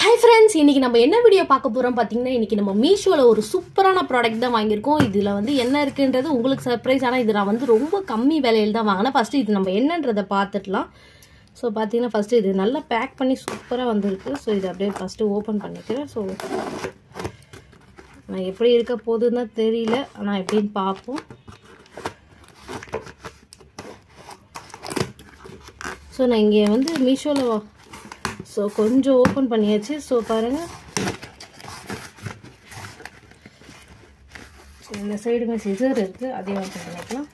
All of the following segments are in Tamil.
ஹாய் ஃப்ரெண்ட்ஸ் இன்னைக்கு நம்ம என்ன வீடியோ பார்க்க போகிறோம் பார்த்தீங்கன்னா இன்றைக்கி நம்ம மீஷோவில் ஒரு சூப்பரான ப்ராடக்ட் தான் வாங்கியிருக்கோம். இதில் வந்து என்ன இருக்குன்றது உங்களுக்கு சர்ப்ரைஸ் ஆனால் இது நான் வந்து ரொம்ப கம்மி விலையில் தான் வாங்கினேன். ஃபஸ்ட்டு இது நம்ம என்னன்றதை பார்த்துடலாம். ஸோ பார்த்தீங்கன்னா ஃபஸ்ட்டு இது நல்லா பேக் பண்ணி சூப்பராக வந்திருக்கு. ஸோ இது அப்படியே ஃபஸ்ட்டு ஓப்பன் பண்ணிக்கிறேன். ஸோ நான் எப்படி இருக்க போகுதுன்னு தான் தெரியல. ஆனால் எப்படின்னு பார்ப்போம். ஸோ நான் இங்கே வந்து மீஷோவில் ஸோ கொஞ்சம் ஓப்பன் பண்ணியாச்சு. ஸோ பாருங்கள் ஸோ இந்த சைடுமே சிசர் இருக்குது அதையும் ஓப்பன் பண்ணிக்கலாம்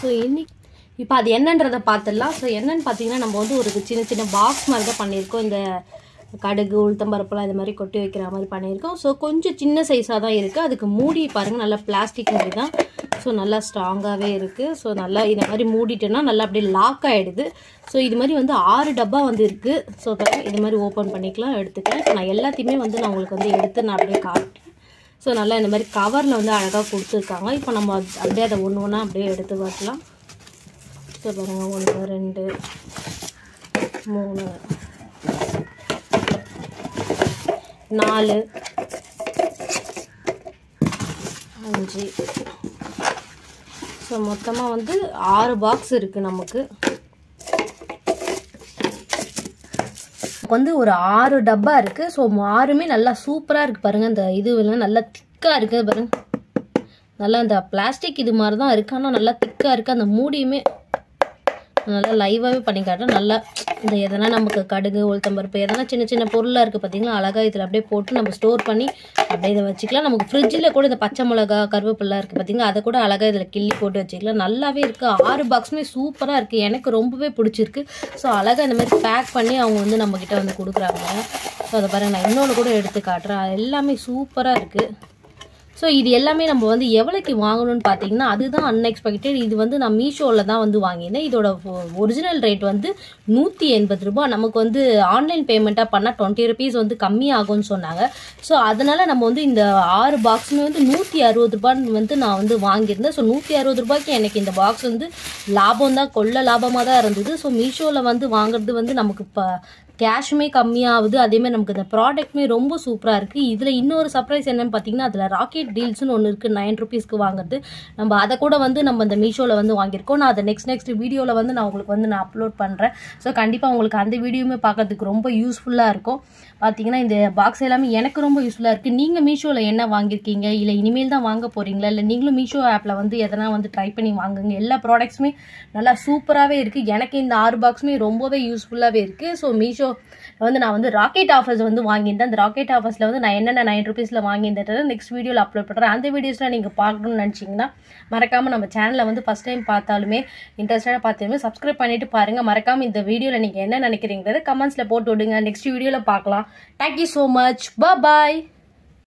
ஸோ இன்னைக்கு இப்போ அது என்னன்றதை பார்த்துடலாம். ஸோ என்னன்னு பார்த்தீங்கன்னா நம்ம வந்து ஒரு சின்ன சின்ன பாக்ஸ் மாதிரி தான் பண்ணியிருக்கோம். இந்த கடுகு உளுத்தம்பருப்புலாம் இது மாதிரி கொட்டி வைக்கிற மாதிரி பண்ணியிருக்கோம். ஸோ கொஞ்சம் சின்ன சைஸாக தான் இருக்குது அதுக்கு மூடி பாருங்கள் நல்லா பிளாஸ்டிக் மூடி தான். ஸோ நல்லா ஸ்ட்ராங்காகவே இருக்குது ஸோ நல்லா இந்த மாதிரி மூடிட்டோன்னா நல்லா அப்படியே லாக் ஆகிடுது ஸோ இது மாதிரி வந்து ஆறு டப்பா வந்து இருக்குது ஸோ இது மாதிரி ஓப்பன் பண்ணிக்கலாம் எடுத்துக்கிறேன். இப்போ நான் எல்லாத்தையுமே வந்து நான் உங்களுக்கு வந்து எடுத்து நான் அப்படியே காட்டுறேன். ஸோ நல்லா இந்த மாதிரி கவரில் வந்து அழகாக கொடுத்துருக்காங்க. இப்போ நம்ம அப்படியே அதை ஒன்று ஒன்றா அப்படியே எடுத்து பார்க்கலாம். ஸோ பாருங்கள் ஒன்று ரெண்டு மூணு நாலு அஞ்சு ஸோ மொத்தமாக வந்து ஆறு பாக்ஸ் இருக்குது நமக்கு. வந்து ஒரு ஆறு டப்பா இருக்குது ஸோ ஆறுமே நல்லா சூப்பராக இருக்குது பாருங்கள் இந்த இது நல்லா திக்காக இருக்குது பாருங்க. நல்லா இந்த பிளாஸ்டிக் இது மாதிரி தான் இருக்குது ஆனால் நல்லா திக்காக இருக்குது அந்த மூடியுமே நல்லா லைவாகவே பண்ணி காட்டுறேன். நல்லா இந்த எதனா நமக்கு கடுகு உளுத்தம்பருப்பு எதனா சின்ன சின்ன பொருளாக இருக்குது பார்த்தீங்களா அழகாக இதில் அப்படியே போட்டு நம்ம ஸ்டோர் பண்ணி அப்படியே இதை வச்சுக்கலாம். நமக்கு ஃப்ரிட்ஜில் கூட இந்த பச்சை மிளகா கருவேப்பிலாம் இருக்குது பார்த்திங்களா அதை கூட அழகாக இதில் கிள்ளி போட்டு வச்சுக்கலாம். நல்லாவே இருக்குது ஆறு பாக்ஸுமே சூப்பராக இருக்குது எனக்கு ரொம்பவே பிடிச்சிருக்கு. ஸோ அழகாக இந்த மாதிரி பேக் பண்ணி அவங்க வந்து நம்மக்கிட்ட வந்து கொடுக்குறாங்க. ஸோ அதை பாருங்கள் நான் இன்னொன்று கூட எடுத்து காட்டுறேன். அது எல்லாமே சூப்பராக இருக்குது ஸோ இது எல்லாமே நம்ம வந்து எவ்வளோக்கு வாங்கணும்னு பார்த்தீங்கன்னா அதுதான் அன்எக்ஸ்பெக்டட் இது வந்து நான் மீஷோவில் தான் வந்து வாங்கியிருந்தேன். இதோட ஒரிஜினல் ரேட் வந்து நூற்றி எண்பது ரூபாய். நமக்கு வந்து ஆன்லைன் பேமெண்ட்டாக பண்ணால் டுவெண்ட்டி ருபீஸ் வந்து கம்மியாகும்னு சொன்னாங்க. ஸோ அதனால் நம்ம வந்து இந்த ஆறு பாக்ஸுமே வந்து நூற்றி அறுபது ரூபான்னு வந்து நான் வந்து வாங்கியிருந்தேன். ஸோ நூற்றி அறுபது ரூபாய்க்கு எனக்கு இந்த பாக்ஸ் வந்து லாபம் தான் கொள்ள லாபமாக தான் இருந்தது. ஸோ மீஷோவில் வந்து வாங்குறது வந்து நமக்கு இப்போ கேஷுமே கம்மியாகுது. அதேமாதிரி நமக்கு இந்த ப்ராடக்ட்டுமே ரொம்ப சூப்பராக இருக்குது இதில் இன்னொரு சர்ப்ரைஸ் என்னென்னு பார்த்தீங்கன்னா அதில் ராக்கெட் டீல்ஸ்னு ஒன்று இருக்குது நைன் ருபீஸ்க்கு வாங்குறது. நம்ம அதை கூட வந்து நம்ம இந்த மீஷோவில் வந்து வாங்கியிருக்கோம். நான் அதை நெக்ஸ்ட் நெக்ஸ்ட் வீடியோவில் வந்து நான் உங்களுக்கு வந்து நான் அப்லோட் பண்ணுறேன் ஸோ கண்டிப்பாக உங்களுக்கு அந்த வீடியோவுமே பார்க்கறதுக்கு ரொம்ப யூஸ்ஃபுல்லாக இருக்கும். பார்த்தீங்கன்னா இந்த பாக்ஸ் எல்லாமே எனக்கு ரொம்ப யூஸ்ஃபுல்லாக இருக்குது நீங்கள் மீஷோவில் என்ன வாங்கியிருக்கீங்க? இல்லை இனிமேல் தான் வாங்க போகிறீங்களா இல்லை நீங்களும் மீஷோ ஆப்பில் வந்து எதனா வந்து ட்ரை பண்ணி வாங்குங்க. எல்லா ப்ராடக்ட்ஸுமே நல்லா சூப்பராகவே இருக்குது எனக்கு இந்த ஆறு பாக்ஸுமே ரொம்பவே யூஸ்ஃபுல்லாகவே இருக்குது ஸோ மீஷோ ஸோ வந்து நான் வந்து ராக்கெட் ஆஃபர்ஸ் வந்து வாங்கியிருந்தேன். அந்த ராக்கெட் ஆஃபர்ஸில் வந்து நான் என்னென்ன நைன் ருபீஸில் வாங்கியிருந்தேன் நெக்ஸ்ட் வீடியோவில் அப்லோட் பண்ணுறேன் அந்த வீடியோஸ்லாம் நீங்கள் பார்க்கணும்னு நினச்சிங்கன்னா மறக்காமல் நம்ம சேனலை வந்து ஃபஸ்ட் டைம் பார்த்தாலுமே இன்ட்ரெஸ்டாக பார்த்தாலுமே சப்ஸ்கிரைப் பண்ணிவிட்டு பாருங்கள் மறக்காமல் இந்த வீடியோவில் நீங்கள் என்ன நினைக்கிறீங்கிறத கமெண்ட்ஸில் போட்டு விடுங்க. நெக்ஸ்ட் வீடியோவில் பார்க்கலாம். Thank you so much bye